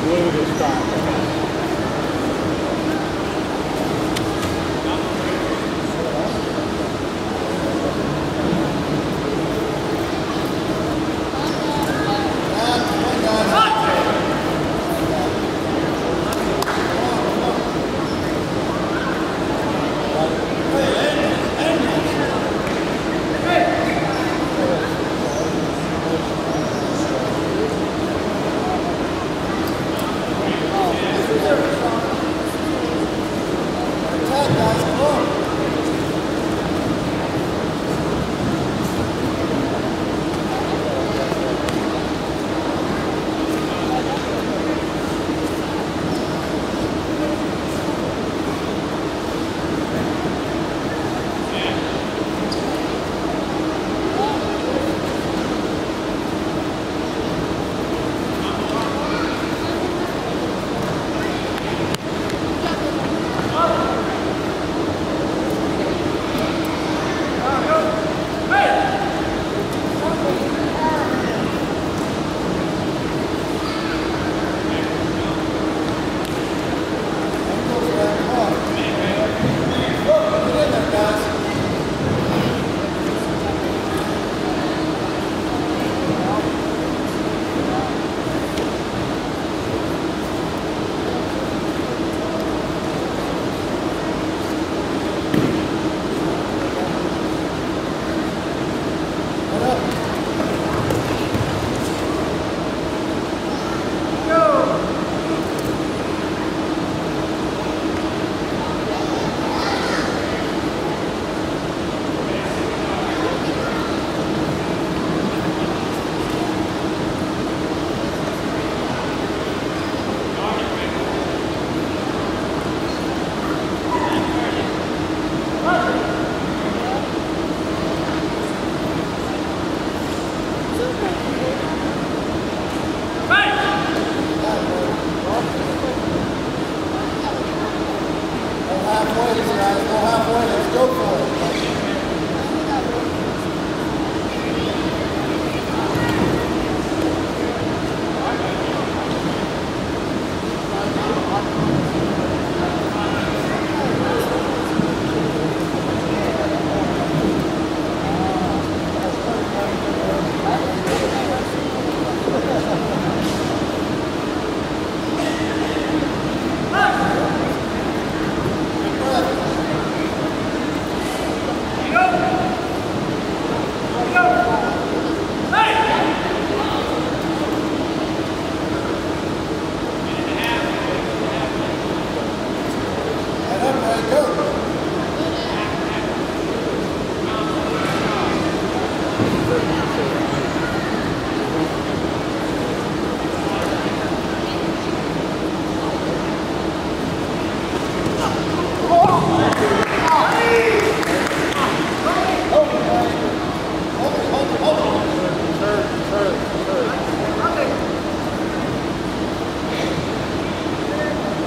blue this time. Halfway, guys. Go halfway. Let's go for it.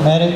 Medic,